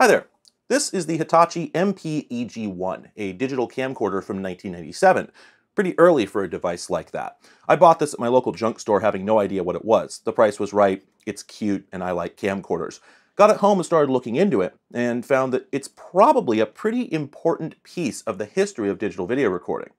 Hi there. This is the Hitachi MP-EG1, a digital camcorder from 1997. Pretty early for a device like that. I bought this at my local junk store having no idea what it was. The price was right, it's cute, and I like camcorders. Got it home and started looking into it, and found that it's probably a pretty important piece of the history of digital video recording.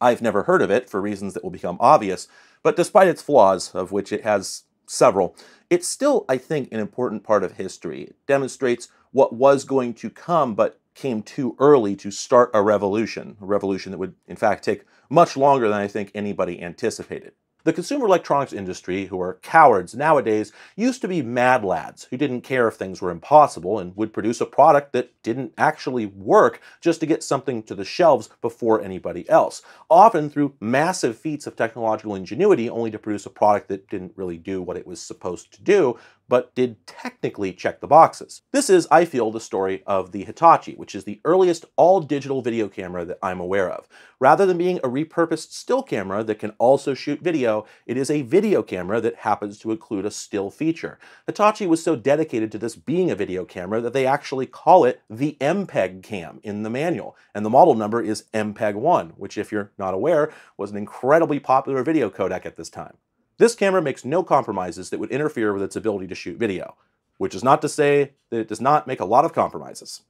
I've never heard of it, for reasons that will become obvious, but despite its flaws, of which it has several, it's still, I think, an important part of history. It demonstrates what was going to come, but came too early to start a revolution, a revolution that would, in fact, take much longer than I think anybody anticipated. The consumer electronics industry, who are cowards nowadays, used to be mad lads who didn't care if things were impossible and would produce a product that didn't actually work just to get something to the shelves before anybody else, often through massive feats of technological ingenuity only to produce a product that didn't really do what it was supposed to do, but did technically check the boxes. This is, I feel, the story of the Hitachi, which is the earliest all-digital video camera that I'm aware of. Rather than being a repurposed still camera that can also shoot video, it is a video camera that happens to include a still feature. Hitachi was so dedicated to this being a video camera that they actually call it the MPEG cam in the manual, and the model number is MPEG-1, which if you're not aware, was an incredibly popular video codec at this time. This camera makes no compromises that would interfere with its ability to shoot video, which is not to say that it does not make a lot of compromises.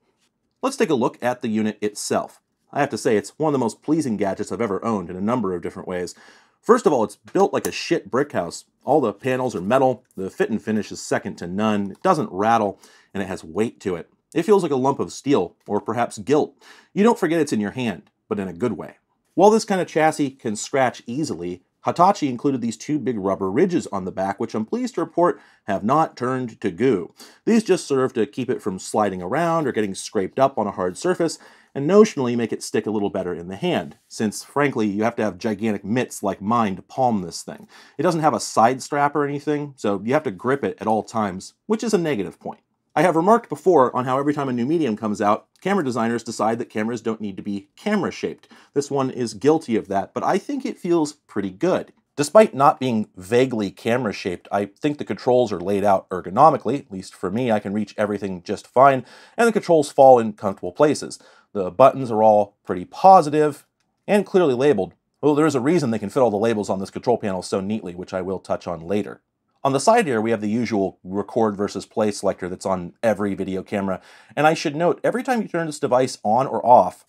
Let's take a look at the unit itself. I have to say it's one of the most pleasing gadgets I've ever owned in a number of different ways. First of all, it's built like a shit brick house. All the panels are metal, the fit and finish is second to none, it doesn't rattle, and it has weight to it. It feels like a lump of steel, or perhaps gilt. You don't forget it's in your hand, but in a good way. While this kind of chassis can scratch easily, Hitachi included these two big rubber ridges on the back, which I'm pleased to report have not turned to goo. These just serve to keep it from sliding around or getting scraped up on a hard surface, and notionally make it stick a little better in the hand, since frankly you have to have gigantic mitts like mine to palm this thing. It doesn't have a side strap or anything, so you have to grip it at all times, which is a negative point. I have remarked before on how every time a new medium comes out, camera designers decide that cameras don't need to be camera-shaped. This one is guilty of that, but I think it feels pretty good. Despite not being vaguely camera-shaped, I think the controls are laid out ergonomically, at least for me, I can reach everything just fine, and the controls fall in comfortable places. The buttons are all pretty positive and clearly labeled. Well, there is a reason they can fit all the labels on this control panel so neatly, which I will touch on later. On the side here, we have the usual record versus play selector that's on every video camera. And I should note, every time you turn this device on or off,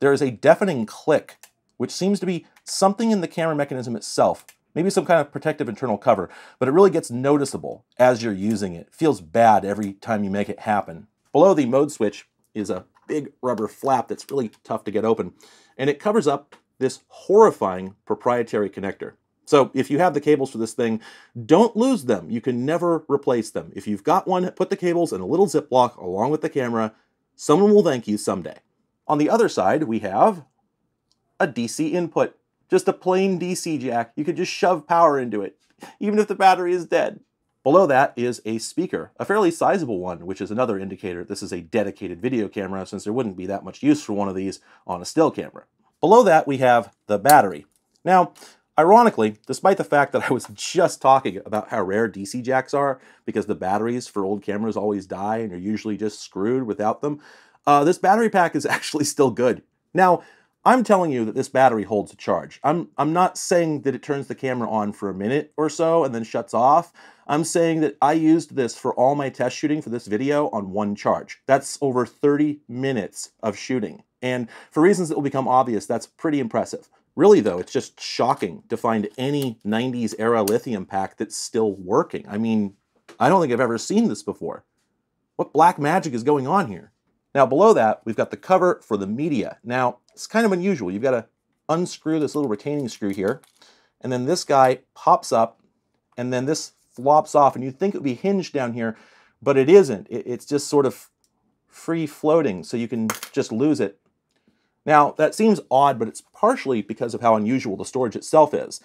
there is a deafening click, which seems to be something in the camera mechanism itself. Maybe some kind of protective internal cover, but it really gets noticeable as you're using it. it feels bad every time you make it happen. Below the mode switch is a big rubber flap that's really tough to get open, and it covers up this horrifying proprietary connector. So if you have the cables for this thing, don't lose them. You can never replace them. If you've got one, put the cables in a little Ziploc along with the camera. Someone will thank you someday. On the other side, we have a DC input. Just a plain DC jack. You could just shove power into it, even if the battery is dead. Below that is a speaker, a fairly sizable one, which is another indicator this is a dedicated video camera since there wouldn't be that much use for one of these on a still camera. Below that we have the battery. Now, Ironically, despite the fact that I was just talking about how rare DC jacks are because the batteries for old cameras always die and you're usually just screwed without them, uh, this battery pack is actually still good. Now, I'm telling you that this battery holds a charge. I'm, I'm not saying that it turns the camera on for a minute or so and then shuts off. I'm saying that I used this for all my test shooting for this video on one charge. That's over 30 minutes of shooting. And for reasons that will become obvious, that's pretty impressive. Really, though, it's just shocking to find any 90s era lithium pack that's still working. I mean, I don't think I've ever seen this before. What black magic is going on here? Now, below that, we've got the cover for the media. Now, it's kind of unusual. You've got to unscrew this little retaining screw here, and then this guy pops up, and then this flops off, and you'd think it would be hinged down here, but it isn't. It's just sort of free floating, so you can just lose it now, that seems odd, but it's partially because of how unusual the storage itself is.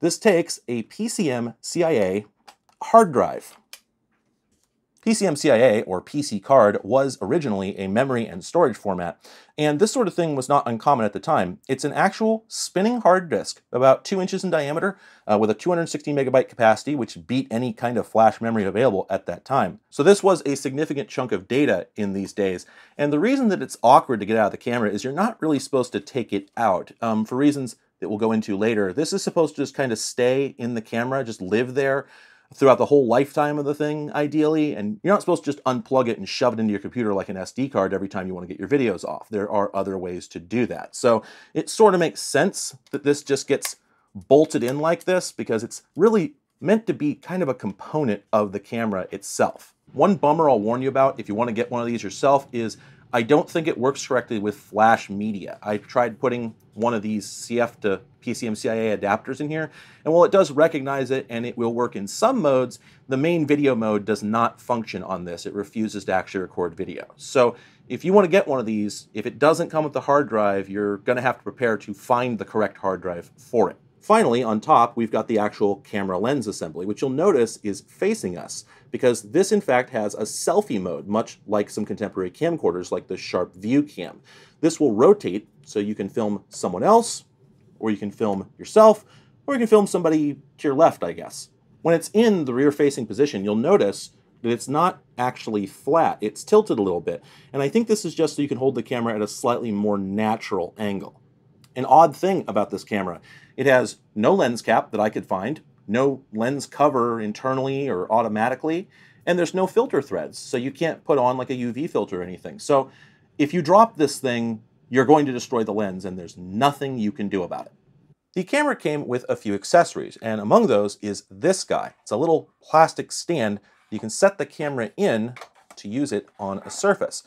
This takes a PCMCIA hard drive. PCMCIA, or PC card, was originally a memory and storage format, and this sort of thing was not uncommon at the time. It's an actual spinning hard disk, about 2 inches in diameter, uh, with a 260 megabyte capacity, which beat any kind of flash memory available at that time. So this was a significant chunk of data in these days, and the reason that it's awkward to get out of the camera is you're not really supposed to take it out, um, for reasons that we'll go into later. This is supposed to just kind of stay in the camera, just live there, throughout the whole lifetime of the thing, ideally, and you're not supposed to just unplug it and shove it into your computer like an SD card every time you want to get your videos off. There are other ways to do that. So it sort of makes sense that this just gets bolted in like this because it's really meant to be kind of a component of the camera itself. One bummer I'll warn you about if you want to get one of these yourself is I don't think it works correctly with flash media. I tried putting one of these CF to PCMCIA adapters in here, and while it does recognize it and it will work in some modes, the main video mode does not function on this. It refuses to actually record video. So if you want to get one of these, if it doesn't come with the hard drive, you're going to have to prepare to find the correct hard drive for it. Finally, on top, we've got the actual camera lens assembly, which you'll notice is facing us, because this in fact has a selfie mode, much like some contemporary camcorders like the Sharp View Cam. This will rotate so you can film someone else, or you can film yourself, or you can film somebody to your left, I guess. When it's in the rear-facing position, you'll notice that it's not actually flat. It's tilted a little bit. And I think this is just so you can hold the camera at a slightly more natural angle. An odd thing about this camera it has no lens cap that I could find, no lens cover internally or automatically, and there's no filter threads, so you can't put on like a UV filter or anything. So if you drop this thing, you're going to destroy the lens, and there's nothing you can do about it. The camera came with a few accessories, and among those is this guy. It's a little plastic stand you can set the camera in to use it on a surface.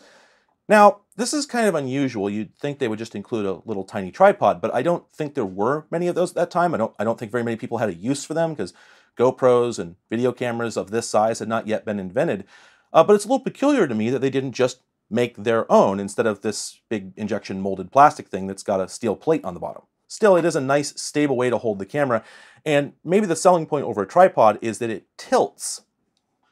Now, this is kind of unusual. You'd think they would just include a little tiny tripod, but I don't think there were many of those at that time. I don't, I don't think very many people had a use for them because GoPros and video cameras of this size had not yet been invented. Uh, but it's a little peculiar to me that they didn't just make their own instead of this big injection molded plastic thing that's got a steel plate on the bottom. Still, it is a nice, stable way to hold the camera, and maybe the selling point over a tripod is that it tilts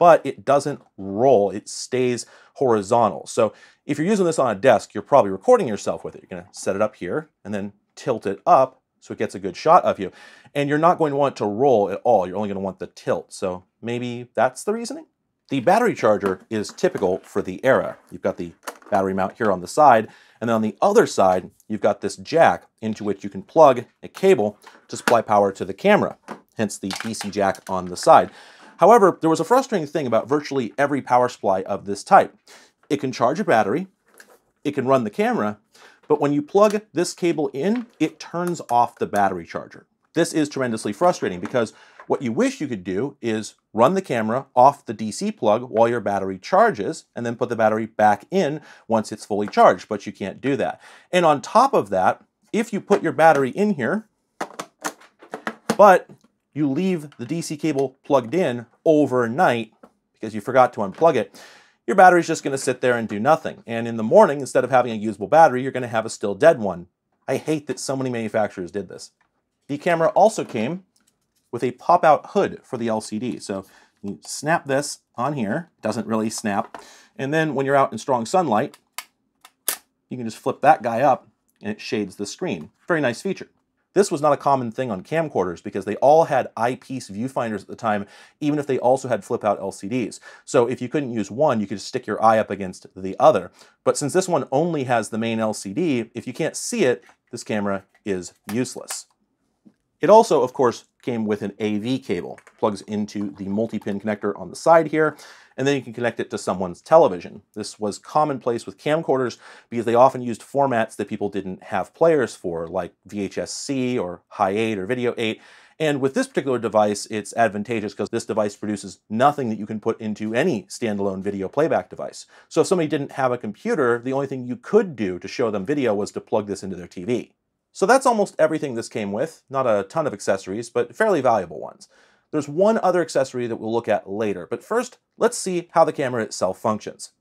but it doesn't roll. It stays horizontal. So if you're using this on a desk, you're probably recording yourself with it. You're going to set it up here and then tilt it up so it gets a good shot of you. And you're not going to want to roll at all. You're only going to want the tilt. So maybe that's the reasoning? The battery charger is typical for the era. You've got the battery mount here on the side, and then on the other side, you've got this jack into which you can plug a cable to supply power to the camera, hence the DC jack on the side. However, there was a frustrating thing about virtually every power supply of this type. It can charge a battery, it can run the camera, but when you plug this cable in, it turns off the battery charger. This is tremendously frustrating because what you wish you could do is run the camera off the DC plug while your battery charges and then put the battery back in once it's fully charged, but you can't do that. And on top of that, if you put your battery in here, but you leave the DC cable plugged in overnight because you forgot to unplug it, your battery's just going to sit there and do nothing. And in the morning, instead of having a usable battery, you're going to have a still dead one. I hate that so many manufacturers did this. The camera also came with a pop-out hood for the LCD. So you snap this on here, doesn't really snap. And then when you're out in strong sunlight, you can just flip that guy up and it shades the screen. Very nice feature. This was not a common thing on camcorders because they all had eyepiece viewfinders at the time, even if they also had flip-out LCDs. So if you couldn't use one, you could just stick your eye up against the other. But since this one only has the main LCD, if you can't see it, this camera is useless. It also, of course, came with an AV cable. Plugs into the multi-pin connector on the side here, and then you can connect it to someone's television. This was commonplace with camcorders because they often used formats that people didn't have players for, like VHS-C or Hi8 or Video 8, and with this particular device, it's advantageous because this device produces nothing that you can put into any standalone video playback device. So if somebody didn't have a computer, the only thing you could do to show them video was to plug this into their TV. So that's almost everything this came with. Not a ton of accessories, but fairly valuable ones. There's one other accessory that we'll look at later, but first, let's see how the camera itself functions.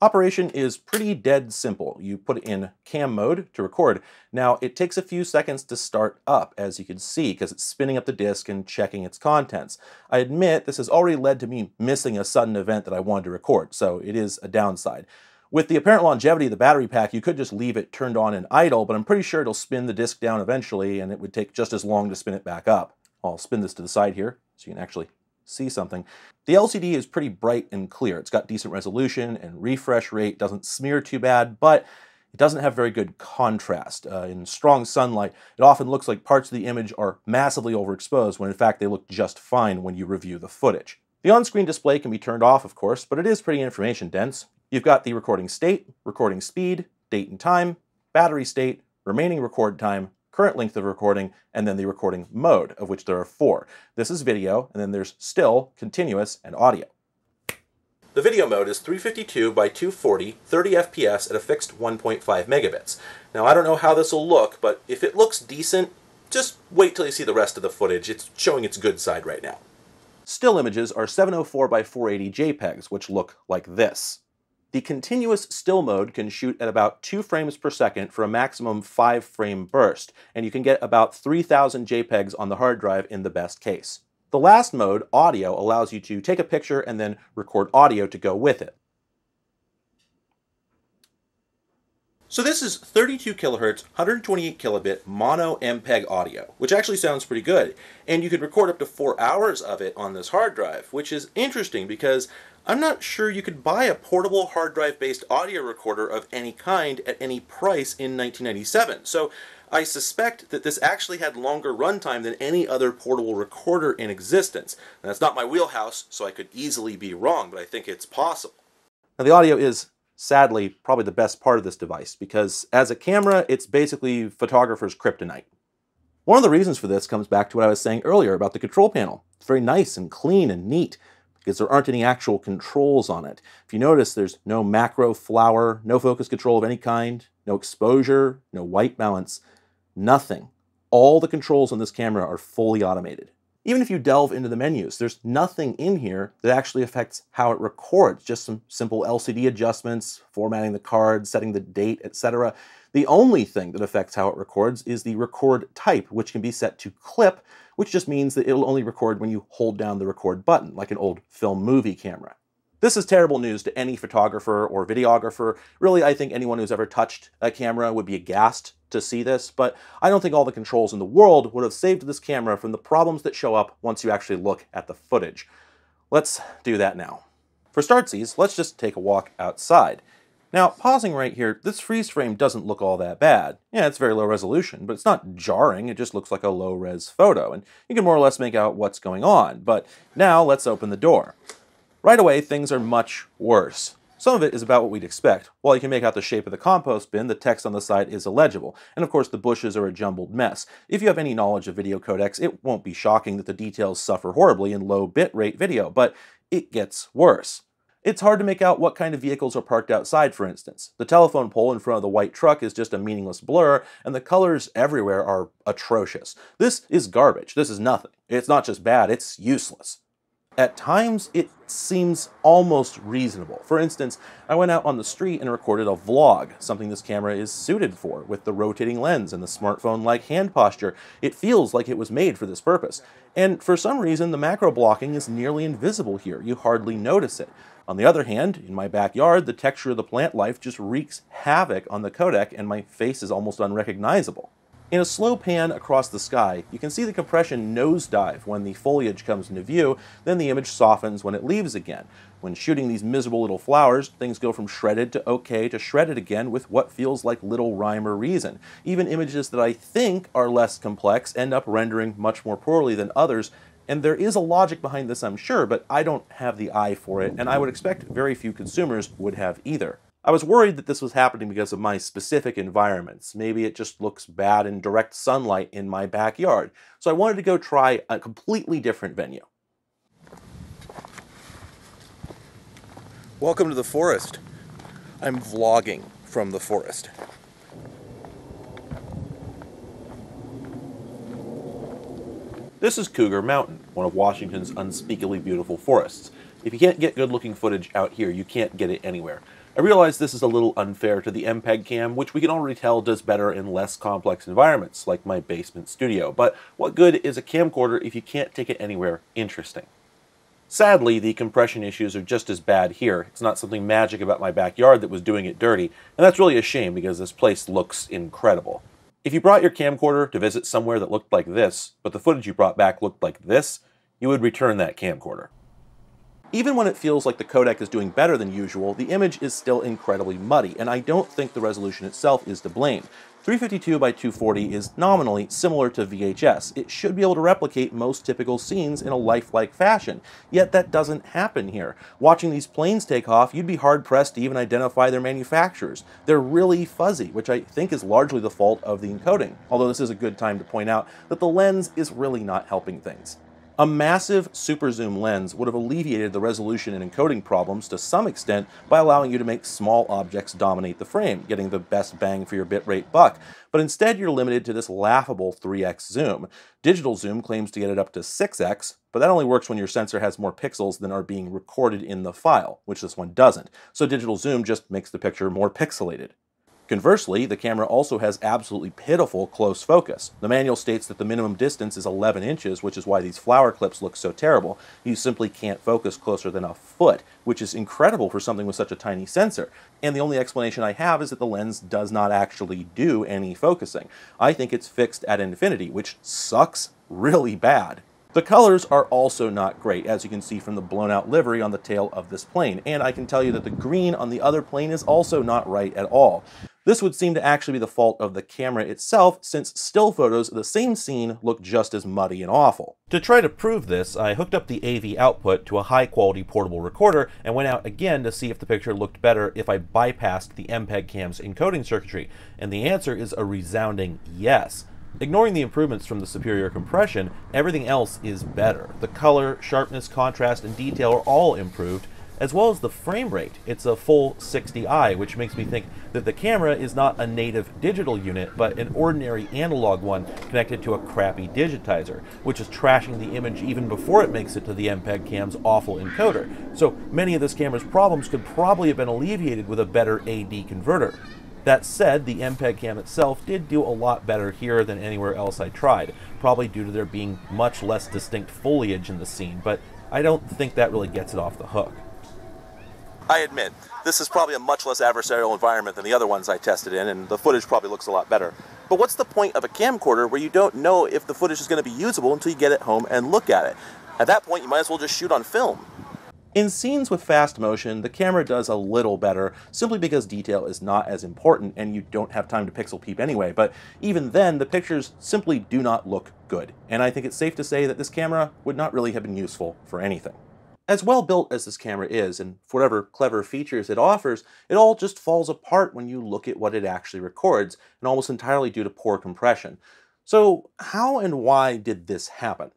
Operation is pretty dead simple. You put it in cam mode to record. Now, it takes a few seconds to start up, as you can see, because it's spinning up the disk and checking its contents. I admit this has already led to me missing a sudden event that I wanted to record, so it is a downside. With the apparent longevity of the battery pack, you could just leave it turned on and idle, but I'm pretty sure it'll spin the disk down eventually, and it would take just as long to spin it back up. I'll spin this to the side here, so you can actually see something. The LCD is pretty bright and clear. It's got decent resolution and refresh rate, doesn't smear too bad, but it doesn't have very good contrast. Uh, in strong sunlight, it often looks like parts of the image are massively overexposed when in fact they look just fine when you review the footage. The on-screen display can be turned off, of course, but it is pretty information dense. You've got the recording state, recording speed, date and time, battery state, remaining record time, current length of recording, and then the recording mode, of which there are four. This is video, and then there's still, continuous, and audio. The video mode is 352 by 240, 30 FPS at a fixed 1.5 megabits. Now I don't know how this will look, but if it looks decent, just wait till you see the rest of the footage. It's showing its good side right now. Still images are 704 by 480 JPEGs, which look like this. The continuous still mode can shoot at about 2 frames per second for a maximum 5 frame burst, and you can get about 3000 JPEGs on the hard drive in the best case. The last mode, audio, allows you to take a picture and then record audio to go with it. So this is 32 kilohertz, 128 kilobit mono MPEG audio, which actually sounds pretty good. And you could record up to four hours of it on this hard drive, which is interesting because I'm not sure you could buy a portable hard drive based audio recorder of any kind at any price in 1997. So I suspect that this actually had longer runtime than any other portable recorder in existence. And that's not my wheelhouse, so I could easily be wrong, but I think it's possible. Now, the audio is sadly probably the best part of this device because as a camera, it's basically photographer's kryptonite. One of the reasons for this comes back to what I was saying earlier about the control panel. It's very nice and clean and neat because there aren't any actual controls on it. If you notice, there's no macro flower, no focus control of any kind, no exposure, no white balance, nothing. All the controls on this camera are fully automated. Even if you delve into the menus, there's nothing in here that actually affects how it records, just some simple LCD adjustments, formatting the card, setting the date, etc. The only thing that affects how it records is the record type, which can be set to clip, which just means that it'll only record when you hold down the record button, like an old film movie camera. This is terrible news to any photographer or videographer. Really, I think anyone who's ever touched a camera would be aghast to see this, but I don't think all the controls in the world would have saved this camera from the problems that show up once you actually look at the footage. Let's do that now. For startsies, let's just take a walk outside. Now, pausing right here, this freeze frame doesn't look all that bad. Yeah, it's very low resolution, but it's not jarring, it just looks like a low-res photo, and you can more or less make out what's going on. But now, let's open the door. Right away, things are much worse. Some of it is about what we'd expect. While you can make out the shape of the compost bin, the text on the side is illegible, and of course the bushes are a jumbled mess. If you have any knowledge of video codecs, it won't be shocking that the details suffer horribly in low bitrate video, but it gets worse. It's hard to make out what kind of vehicles are parked outside, for instance. The telephone pole in front of the white truck is just a meaningless blur, and the colors everywhere are atrocious. This is garbage. This is nothing. It's not just bad, it's useless. At times, it seems almost reasonable. For instance, I went out on the street and recorded a vlog, something this camera is suited for, with the rotating lens and the smartphone-like hand posture. It feels like it was made for this purpose. And for some reason, the macro blocking is nearly invisible here. You hardly notice it. On the other hand, in my backyard, the texture of the plant life just wreaks havoc on the codec and my face is almost unrecognizable. In a slow pan across the sky, you can see the compression nosedive when the foliage comes into view, then the image softens when it leaves again. When shooting these miserable little flowers, things go from shredded to okay to shredded again with what feels like little rhyme or reason. Even images that I think are less complex end up rendering much more poorly than others, and there is a logic behind this, I'm sure, but I don't have the eye for it, and I would expect very few consumers would have either. I was worried that this was happening because of my specific environments. Maybe it just looks bad in direct sunlight in my backyard. So I wanted to go try a completely different venue. Welcome to the forest. I'm vlogging from the forest. This is Cougar Mountain, one of Washington's unspeakably beautiful forests. If you can't get good looking footage out here, you can't get it anywhere. I realize this is a little unfair to the MPEG cam, which we can already tell does better in less complex environments, like my basement studio, but what good is a camcorder if you can't take it anywhere interesting? Sadly, the compression issues are just as bad here. It's not something magic about my backyard that was doing it dirty, and that's really a shame because this place looks incredible. If you brought your camcorder to visit somewhere that looked like this, but the footage you brought back looked like this, you would return that camcorder. Even when it feels like the codec is doing better than usual, the image is still incredibly muddy, and I don't think the resolution itself is to blame. 352 by 240 is nominally similar to VHS. It should be able to replicate most typical scenes in a lifelike fashion, yet that doesn't happen here. Watching these planes take off, you'd be hard-pressed to even identify their manufacturers. They're really fuzzy, which I think is largely the fault of the encoding, although this is a good time to point out that the lens is really not helping things. A massive super zoom lens would have alleviated the resolution and encoding problems to some extent by allowing you to make small objects dominate the frame, getting the best bang for your bitrate buck. But instead you're limited to this laughable 3x zoom. Digital zoom claims to get it up to 6x, but that only works when your sensor has more pixels than are being recorded in the file, which this one doesn't. So digital zoom just makes the picture more pixelated. Conversely, the camera also has absolutely pitiful close focus. The manual states that the minimum distance is 11 inches, which is why these flower clips look so terrible. You simply can't focus closer than a foot, which is incredible for something with such a tiny sensor. And the only explanation I have is that the lens does not actually do any focusing. I think it's fixed at infinity, which sucks really bad. The colors are also not great, as you can see from the blown out livery on the tail of this plane, and I can tell you that the green on the other plane is also not right at all. This would seem to actually be the fault of the camera itself, since still photos of the same scene look just as muddy and awful. To try to prove this, I hooked up the AV output to a high-quality portable recorder and went out again to see if the picture looked better if I bypassed the MPEG cam's encoding circuitry, and the answer is a resounding yes. Ignoring the improvements from the superior compression, everything else is better. The color, sharpness, contrast, and detail are all improved, as well as the frame rate. It's a full 60i, which makes me think that the camera is not a native digital unit, but an ordinary analog one connected to a crappy digitizer, which is trashing the image even before it makes it to the MPEG cam's awful encoder. So many of this camera's problems could probably have been alleviated with a better AD converter. That said, the MPEG cam itself did do a lot better here than anywhere else I tried, probably due to there being much less distinct foliage in the scene, but I don't think that really gets it off the hook. I admit, this is probably a much less adversarial environment than the other ones I tested in, and the footage probably looks a lot better. But what's the point of a camcorder where you don't know if the footage is going to be usable until you get it home and look at it? At that point, you might as well just shoot on film. In scenes with fast motion, the camera does a little better, simply because detail is not as important and you don't have time to pixel peep anyway, but even then, the pictures simply do not look good, and I think it's safe to say that this camera would not really have been useful for anything. As well built as this camera is, and for whatever clever features it offers, it all just falls apart when you look at what it actually records, and almost entirely due to poor compression. So how and why did this happen?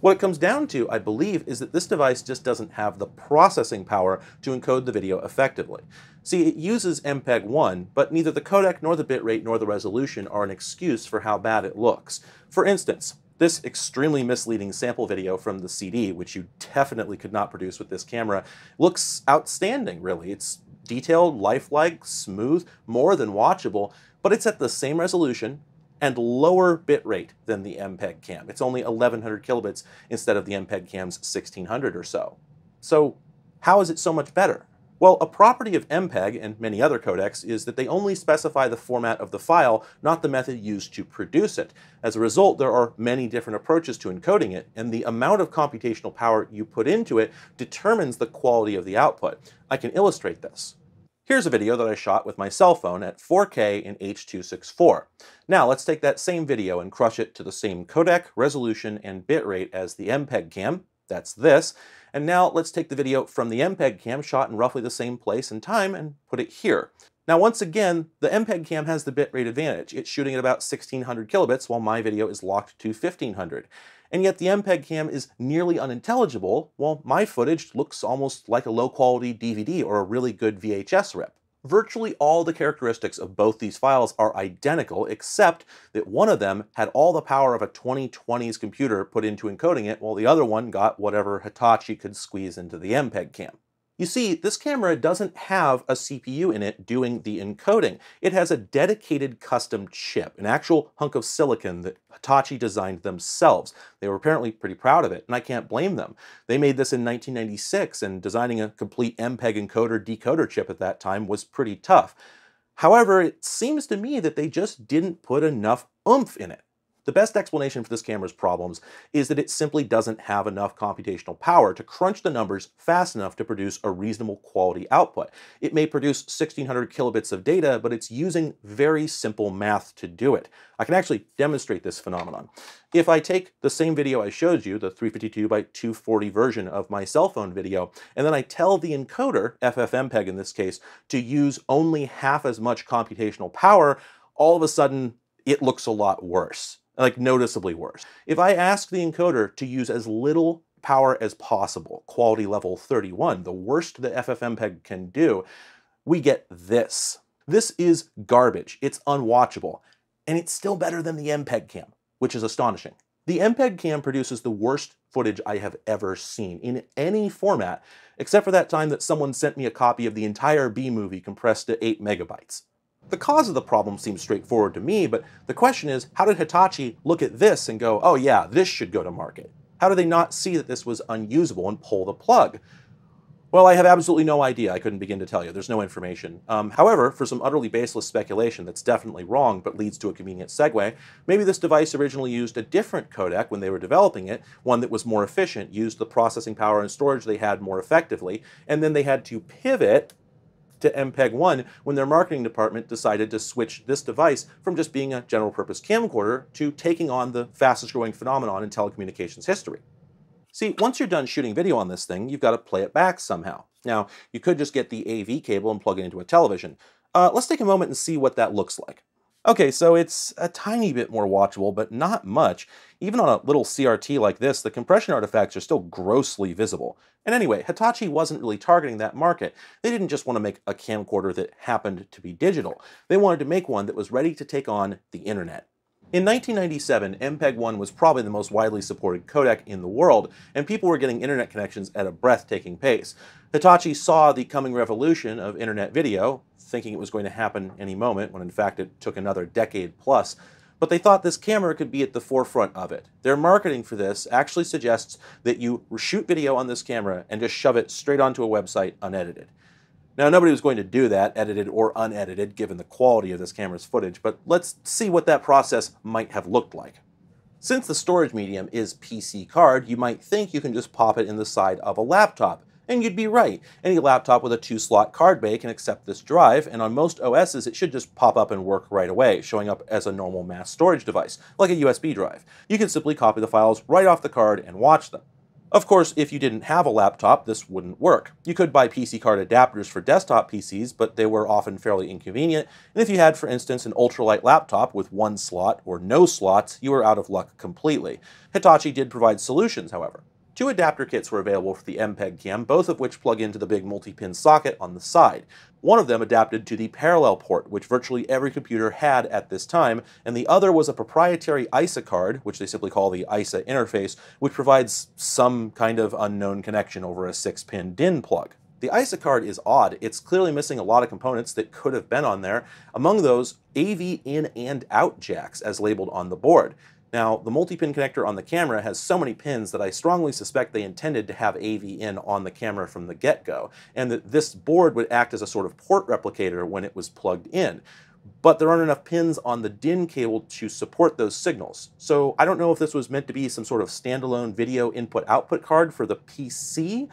What it comes down to, I believe, is that this device just doesn't have the processing power to encode the video effectively. See, it uses MPEG-1, but neither the codec nor the bitrate nor the resolution are an excuse for how bad it looks. For instance, this extremely misleading sample video from the CD, which you definitely could not produce with this camera, looks outstanding, really. It's detailed, lifelike, smooth, more than watchable, but it's at the same resolution and lower bitrate than the MPEG cam. It's only 1100 kilobits instead of the MPEG cam's 1600 or so. So how is it so much better? Well, a property of MPEG and many other codecs is that they only specify the format of the file, not the method used to produce it. As a result, there are many different approaches to encoding it, and the amount of computational power you put into it determines the quality of the output. I can illustrate this. Here's a video that I shot with my cell phone at 4K in H.264. Now let's take that same video and crush it to the same codec, resolution, and bitrate as the MPEG cam, that's this, and now let's take the video from the MPEG cam shot in roughly the same place and time and put it here. Now once again, the MPEG cam has the bitrate advantage. It's shooting at about 1600 kilobits while my video is locked to 1500. And yet the MPEG cam is nearly unintelligible while my footage looks almost like a low quality DVD or a really good VHS rip. Virtually all the characteristics of both these files are identical, except that one of them had all the power of a 2020s computer put into encoding it, while the other one got whatever Hitachi could squeeze into the MPEG cam. You see, this camera doesn't have a CPU in it doing the encoding. It has a dedicated custom chip, an actual hunk of silicon that Hitachi designed themselves. They were apparently pretty proud of it, and I can't blame them. They made this in 1996, and designing a complete MPEG encoder decoder chip at that time was pretty tough. However, it seems to me that they just didn't put enough oomph in it. The best explanation for this camera's problems is that it simply doesn't have enough computational power to crunch the numbers fast enough to produce a reasonable quality output. It may produce 1600 kilobits of data, but it's using very simple math to do it. I can actually demonstrate this phenomenon. If I take the same video I showed you, the 352 by 240 version of my cell phone video, and then I tell the encoder, FFmpeg in this case, to use only half as much computational power, all of a sudden it looks a lot worse like noticeably worse. If I ask the encoder to use as little power as possible, quality level 31, the worst the FFmpeg can do, we get this. This is garbage. It's unwatchable. And it's still better than the MPEG cam, which is astonishing. The MPEG cam produces the worst footage I have ever seen in any format, except for that time that someone sent me a copy of the entire Bee Movie compressed to 8 megabytes. The cause of the problem seems straightforward to me, but the question is, how did Hitachi look at this and go, oh yeah, this should go to market? How did they not see that this was unusable and pull the plug? Well, I have absolutely no idea. I couldn't begin to tell you. There's no information. Um, however, for some utterly baseless speculation that's definitely wrong but leads to a convenient segue, maybe this device originally used a different codec when they were developing it, one that was more efficient, used the processing power and storage they had more effectively, and then they had to pivot to MPEG-1 when their marketing department decided to switch this device from just being a general purpose camcorder to taking on the fastest growing phenomenon in telecommunications history. See, once you're done shooting video on this thing, you've got to play it back somehow. Now, you could just get the AV cable and plug it into a television. Uh, let's take a moment and see what that looks like. Okay, so it's a tiny bit more watchable, but not much. Even on a little CRT like this, the compression artifacts are still grossly visible. And anyway, Hitachi wasn't really targeting that market. They didn't just want to make a camcorder that happened to be digital. They wanted to make one that was ready to take on the internet. In 1997, MPEG-1 was probably the most widely supported codec in the world, and people were getting internet connections at a breathtaking pace. Hitachi saw the coming revolution of internet video, thinking it was going to happen any moment, when in fact it took another decade plus, but they thought this camera could be at the forefront of it. Their marketing for this actually suggests that you shoot video on this camera and just shove it straight onto a website unedited. Now, nobody was going to do that, edited or unedited, given the quality of this camera's footage, but let's see what that process might have looked like. Since the storage medium is PC card, you might think you can just pop it in the side of a laptop. And you'd be right. Any laptop with a two-slot card bay can accept this drive, and on most OSs it should just pop up and work right away, showing up as a normal mass storage device, like a USB drive. You can simply copy the files right off the card and watch them. Of course, if you didn't have a laptop, this wouldn't work. You could buy PC card adapters for desktop PCs, but they were often fairly inconvenient, and if you had, for instance, an ultralight laptop with one slot or no slots, you were out of luck completely. Hitachi did provide solutions, however. Two adapter kits were available for the MPEG cam, both of which plug into the big multi-pin socket on the side. One of them adapted to the parallel port, which virtually every computer had at this time, and the other was a proprietary ISA card, which they simply call the ISA interface, which provides some kind of unknown connection over a 6-pin DIN plug. The ISA card is odd. It's clearly missing a lot of components that could have been on there. Among those, AV in and out jacks as labeled on the board. Now, the multi-pin connector on the camera has so many pins that I strongly suspect they intended to have AV in on the camera from the get-go, and that this board would act as a sort of port replicator when it was plugged in. But there aren't enough pins on the DIN cable to support those signals. So I don't know if this was meant to be some sort of standalone video input-output card for the PC,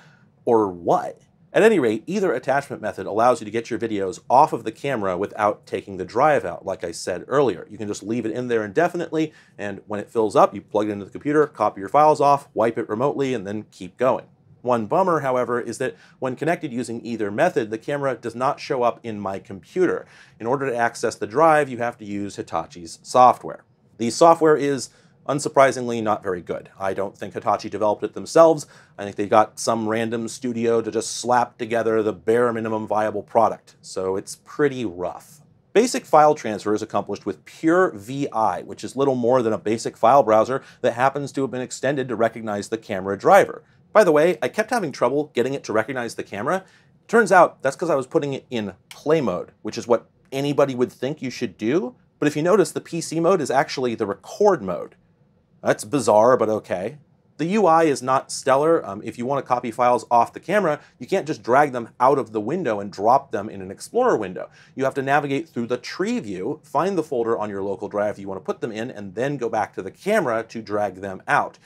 or what. At any rate, either attachment method allows you to get your videos off of the camera without taking the drive out, like I said earlier. You can just leave it in there indefinitely, and when it fills up, you plug it into the computer, copy your files off, wipe it remotely, and then keep going. One bummer, however, is that when connected using either method, the camera does not show up in my computer. In order to access the drive, you have to use Hitachi's software. The software is unsurprisingly not very good. I don't think Hitachi developed it themselves. I think they got some random studio to just slap together the bare minimum viable product, so it's pretty rough. Basic file transfer is accomplished with pure VI, which is little more than a basic file browser that happens to have been extended to recognize the camera driver. By the way, I kept having trouble getting it to recognize the camera. Turns out that's because I was putting it in play mode, which is what anybody would think you should do. But if you notice, the PC mode is actually the record mode. That's bizarre, but okay. The UI is not stellar. Um, if you want to copy files off the camera, you can't just drag them out of the window and drop them in an Explorer window. You have to navigate through the tree view, find the folder on your local drive you want to put them in, and then go back to the camera to drag them out.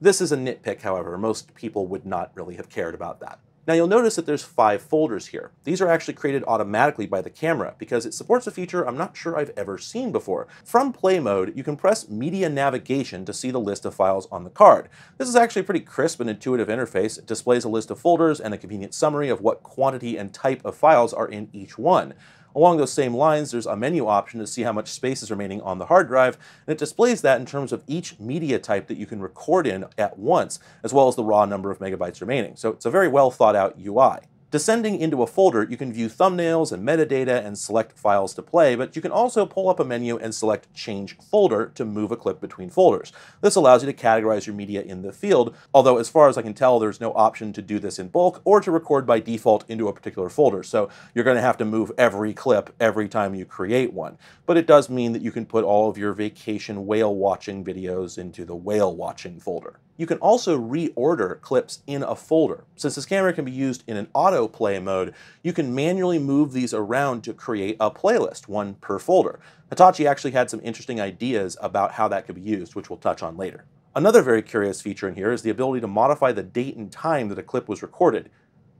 This is a nitpick, however. Most people would not really have cared about that. Now you'll notice that there's five folders here. These are actually created automatically by the camera because it supports a feature I'm not sure I've ever seen before. From play mode, you can press media navigation to see the list of files on the card. This is actually a pretty crisp and intuitive interface. It displays a list of folders and a convenient summary of what quantity and type of files are in each one. Along those same lines, there's a menu option to see how much space is remaining on the hard drive, and it displays that in terms of each media type that you can record in at once, as well as the raw number of megabytes remaining. So it's a very well thought out UI. Descending into a folder, you can view thumbnails and metadata and select files to play, but you can also pull up a menu and select Change Folder to move a clip between folders. This allows you to categorize your media in the field, although as far as I can tell, there's no option to do this in bulk or to record by default into a particular folder, so you're going to have to move every clip every time you create one. But it does mean that you can put all of your vacation whale watching videos into the whale watching folder. You can also reorder clips in a folder. Since this camera can be used in an autoplay mode, you can manually move these around to create a playlist, one per folder. Hitachi actually had some interesting ideas about how that could be used, which we'll touch on later. Another very curious feature in here is the ability to modify the date and time that a clip was recorded.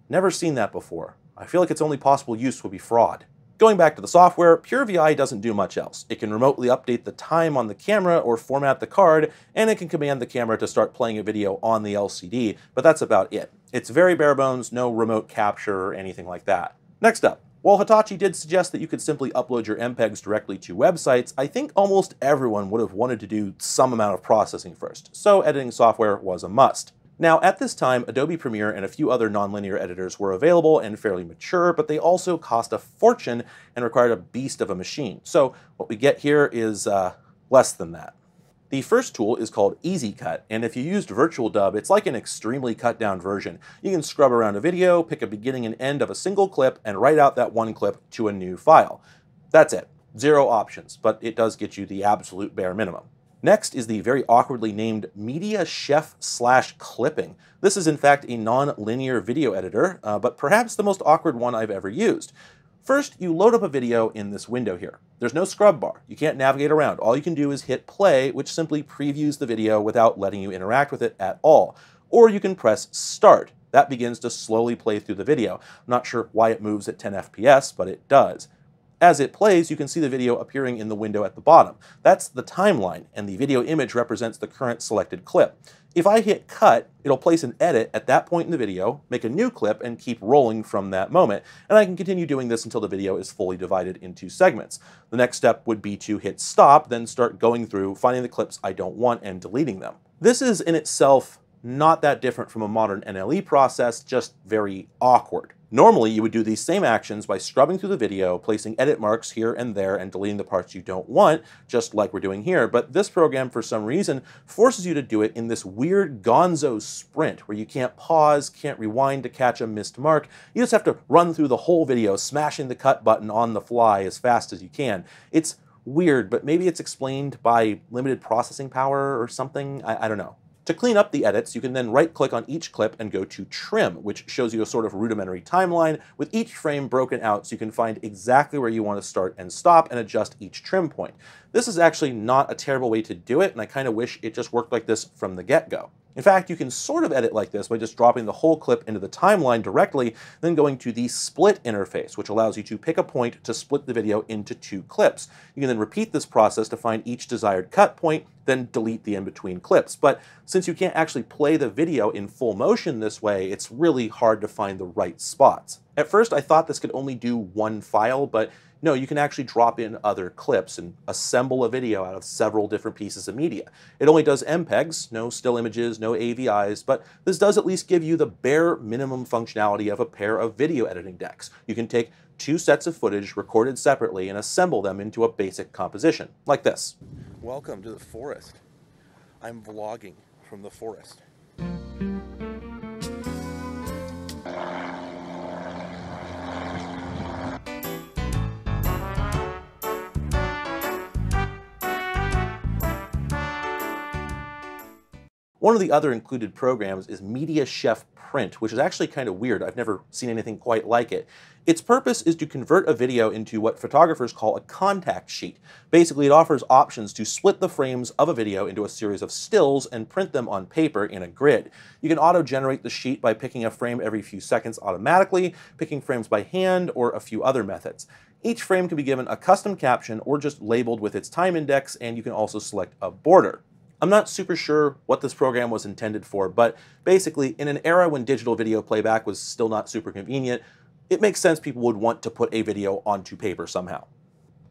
Never seen that before. I feel like its only possible use would be fraud. Going back to the software, PureVI doesn't do much else. It can remotely update the time on the camera or format the card, and it can command the camera to start playing a video on the LCD, but that's about it. It's very bare bones, no remote capture or anything like that. Next up, while Hitachi did suggest that you could simply upload your MPEGs directly to websites, I think almost everyone would have wanted to do some amount of processing first, so editing software was a must. Now, at this time, Adobe Premiere and a few other nonlinear editors were available and fairly mature, but they also cost a fortune and required a beast of a machine. So what we get here is uh, less than that. The first tool is called Easy Cut, and if you used VirtualDub, it's like an extremely cut down version. You can scrub around a video, pick a beginning and end of a single clip, and write out that one clip to a new file. That's it. Zero options, but it does get you the absolute bare minimum. Next is the very awkwardly named Media Chef slash Clipping. This is in fact a non-linear video editor, uh, but perhaps the most awkward one I've ever used. First, you load up a video in this window here. There's no scrub bar. You can't navigate around. All you can do is hit play, which simply previews the video without letting you interact with it at all. Or you can press start. That begins to slowly play through the video. I'm not sure why it moves at 10 FPS, but it does. As it plays, you can see the video appearing in the window at the bottom. That's the timeline, and the video image represents the current selected clip. If I hit cut, it'll place an edit at that point in the video, make a new clip, and keep rolling from that moment. And I can continue doing this until the video is fully divided into segments. The next step would be to hit stop, then start going through, finding the clips I don't want and deleting them. This is in itself not that different from a modern NLE process, just very awkward. Normally, you would do these same actions by scrubbing through the video, placing edit marks here and there, and deleting the parts you don't want, just like we're doing here. But this program, for some reason, forces you to do it in this weird gonzo sprint where you can't pause, can't rewind to catch a missed mark. You just have to run through the whole video, smashing the cut button on the fly as fast as you can. It's weird, but maybe it's explained by limited processing power or something. I, I don't know. To clean up the edits, you can then right-click on each clip and go to Trim, which shows you a sort of rudimentary timeline with each frame broken out so you can find exactly where you want to start and stop and adjust each trim point. This is actually not a terrible way to do it, and I kind of wish it just worked like this from the get-go. In fact, you can sort of edit like this by just dropping the whole clip into the timeline directly, then going to the split interface, which allows you to pick a point to split the video into two clips. You can then repeat this process to find each desired cut point, then delete the in-between clips. But since you can't actually play the video in full motion this way, it's really hard to find the right spots. At first, I thought this could only do one file, but no, you can actually drop in other clips and assemble a video out of several different pieces of media. It only does MPEGs, no still images, no AVIs, but this does at least give you the bare minimum functionality of a pair of video editing decks. You can take two sets of footage recorded separately and assemble them into a basic composition, like this. Welcome to the forest. I'm vlogging from the forest. One of the other included programs is Media Chef Print, which is actually kind of weird. I've never seen anything quite like it. Its purpose is to convert a video into what photographers call a contact sheet. Basically, it offers options to split the frames of a video into a series of stills and print them on paper in a grid. You can auto-generate the sheet by picking a frame every few seconds automatically, picking frames by hand, or a few other methods. Each frame can be given a custom caption or just labeled with its time index, and you can also select a border. I'm not super sure what this program was intended for, but basically, in an era when digital video playback was still not super convenient, it makes sense people would want to put a video onto paper somehow.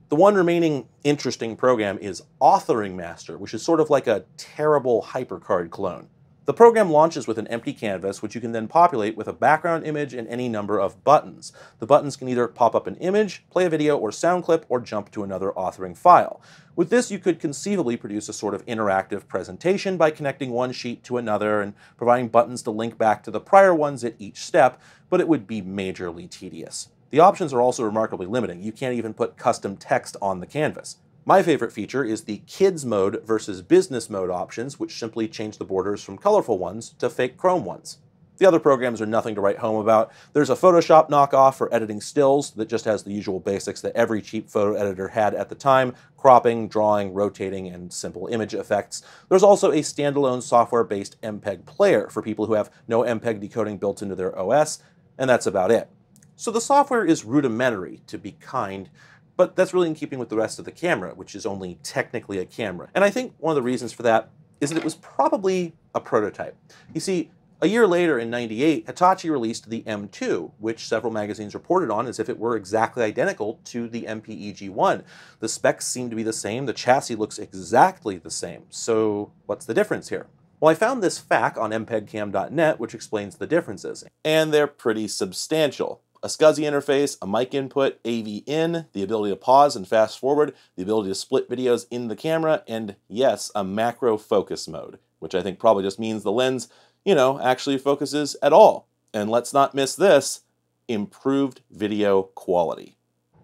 The one remaining interesting program is Authoring Master, which is sort of like a terrible HyperCard clone. The program launches with an empty canvas, which you can then populate with a background image and any number of buttons. The buttons can either pop up an image, play a video or sound clip, or jump to another authoring file. With this, you could conceivably produce a sort of interactive presentation by connecting one sheet to another and providing buttons to link back to the prior ones at each step, but it would be majorly tedious. The options are also remarkably limiting. You can't even put custom text on the canvas. My favorite feature is the Kids mode versus Business mode options, which simply change the borders from colorful ones to fake chrome ones. The other programs are nothing to write home about. There's a Photoshop knockoff for editing stills that just has the usual basics that every cheap photo editor had at the time, cropping, drawing, rotating, and simple image effects. There's also a standalone software-based MPEG player for people who have no MPEG decoding built into their OS, and that's about it. So the software is rudimentary, to be kind, but that's really in keeping with the rest of the camera, which is only technically a camera. And I think one of the reasons for that is that it was probably a prototype. You see, a year later in 98, Hitachi released the M2, which several magazines reported on as if it were exactly identical to the MPEG-1. The specs seem to be the same, the chassis looks exactly the same. So what's the difference here? Well, I found this FAQ on mpegcam.net which explains the differences, and they're pretty substantial a SCSI interface, a mic input, AV in, the ability to pause and fast forward, the ability to split videos in the camera, and yes, a macro focus mode, which I think probably just means the lens, you know, actually focuses at all. And let's not miss this, improved video quality.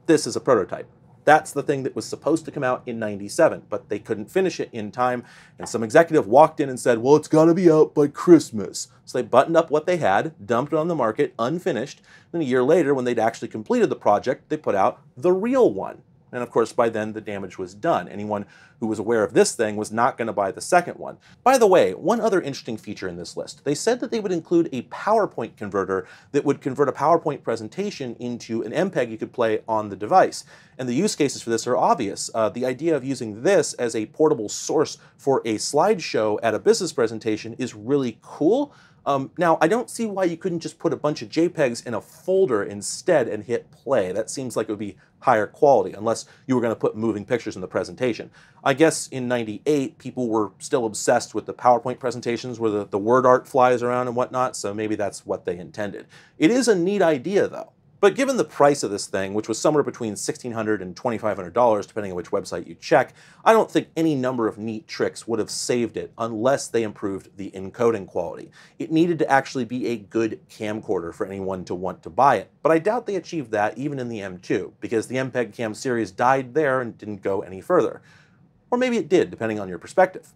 This is a prototype. That's the thing that was supposed to come out in 97, but they couldn't finish it in time, and some executive walked in and said, well, it's got to be out by Christmas. So they buttoned up what they had, dumped it on the market, unfinished, and a year later, when they'd actually completed the project, they put out the real one. And of course, by then the damage was done. Anyone who was aware of this thing was not going to buy the second one. By the way, one other interesting feature in this list. They said that they would include a PowerPoint converter that would convert a PowerPoint presentation into an MPEG you could play on the device. And the use cases for this are obvious. Uh, the idea of using this as a portable source for a slideshow at a business presentation is really cool. Um, now, I don't see why you couldn't just put a bunch of JPEGs in a folder instead and hit play. That seems like it would be higher quality, unless you were going to put moving pictures in the presentation. I guess in 98, people were still obsessed with the PowerPoint presentations where the, the word art flies around and whatnot, so maybe that's what they intended. It is a neat idea, though. But given the price of this thing, which was somewhere between $1,600 and $2,500 depending on which website you check, I don't think any number of neat tricks would have saved it unless they improved the encoding quality. It needed to actually be a good camcorder for anyone to want to buy it, but I doubt they achieved that even in the M2, because the MPEG Cam series died there and didn't go any further. Or maybe it did, depending on your perspective.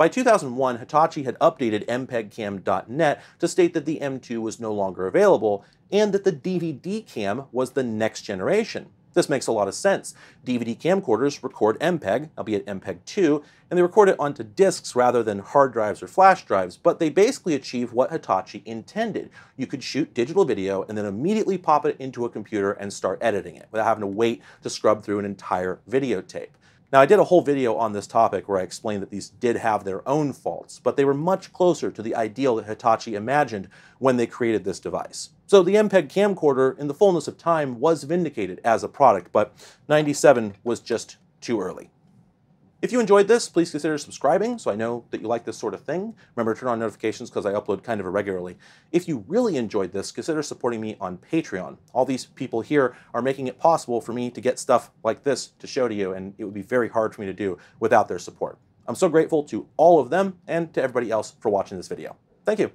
By 2001, Hitachi had updated MPEGCam.net to state that the M2 was no longer available, and that the DVD cam was the next generation. This makes a lot of sense. DVD camcorders record MPEG, albeit MPEG-2, and they record it onto disks rather than hard drives or flash drives, but they basically achieve what Hitachi intended. You could shoot digital video and then immediately pop it into a computer and start editing it without having to wait to scrub through an entire videotape. Now, I did a whole video on this topic where I explained that these did have their own faults, but they were much closer to the ideal that Hitachi imagined when they created this device. So the MPEG camcorder, in the fullness of time, was vindicated as a product, but 97 was just too early. If you enjoyed this, please consider subscribing so I know that you like this sort of thing. Remember to turn on notifications because I upload kind of irregularly. If you really enjoyed this, consider supporting me on Patreon. All these people here are making it possible for me to get stuff like this to show to you, and it would be very hard for me to do without their support. I'm so grateful to all of them and to everybody else for watching this video. Thank you.